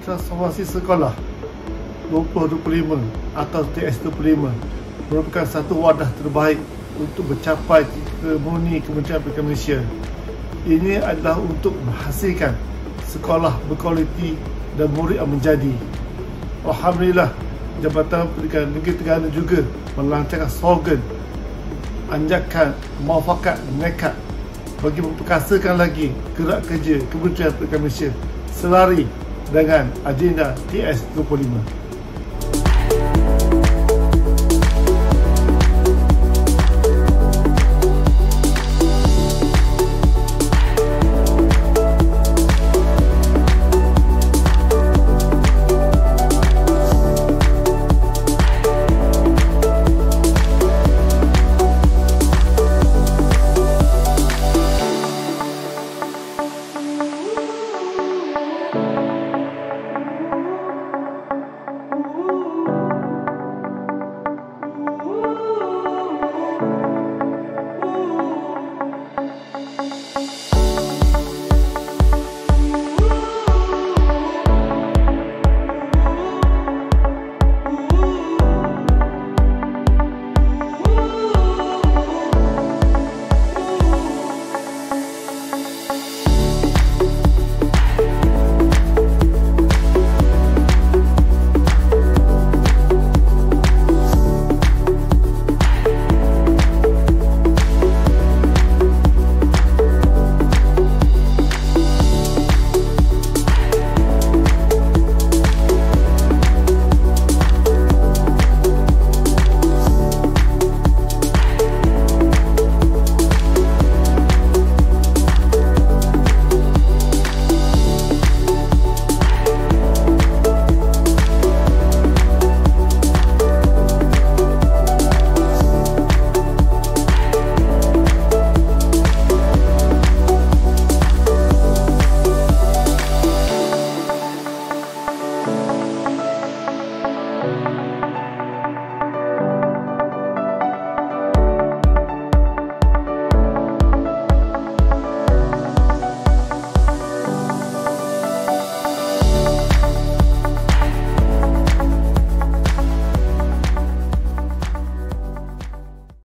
Transformasi Sekolah 2025 atau TS25 merupakan satu wadah terbaik untuk mencapai kemurni Kementerian Pendidikan Malaysia. Ini adalah untuk menghasilkan sekolah berkualiti dan murid yang menjadi. Alhamdulillah, Jabatan Pendidikan Negeri Terengganu juga melancarkan slogan anjakan muafakat nekat bagi memperkasakan lagi gerak kerja Kementerian Pendidikan Malaysia selari dengan agenda TS25.